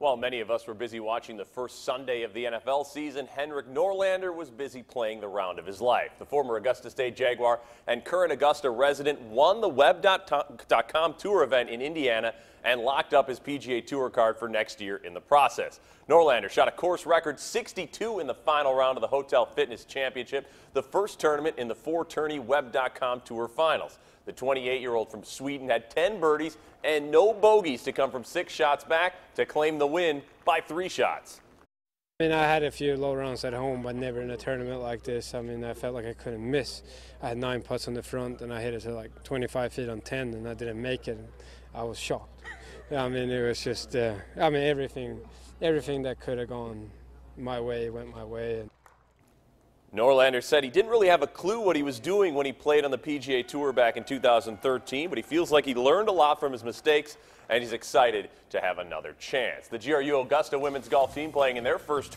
While many of us were busy watching the first Sunday of the NFL season, Henrik Norlander was busy playing the round of his life. The former Augusta State Jaguar and current Augusta resident won the Web.com Tour event in Indiana and locked up his PGA Tour card for next year in the process. Norlander shot a course record 62 in the final round of the Hotel Fitness Championship, the first tournament in the four-tourney Web.com Tour finals. The 28-year-old from Sweden had 10 birdies and no bogeys to come from six shots back to claim the win by three shots. I mean, I had a few low rounds at home, but never in a tournament like this. I mean, I felt like I couldn't miss. I had nine putts on the front, and I hit it to like 25 feet on 10, and I didn't make it. I was shocked. I mean, it was just, uh, I mean, everything, everything that could have gone my way went my way. Norlander said he didn't really have a clue what he was doing when he played on the PGA Tour back in 2013, but he feels like he learned a lot from his mistakes and he's excited to have another chance. The GRU Augusta women's golf team playing in their first tournament.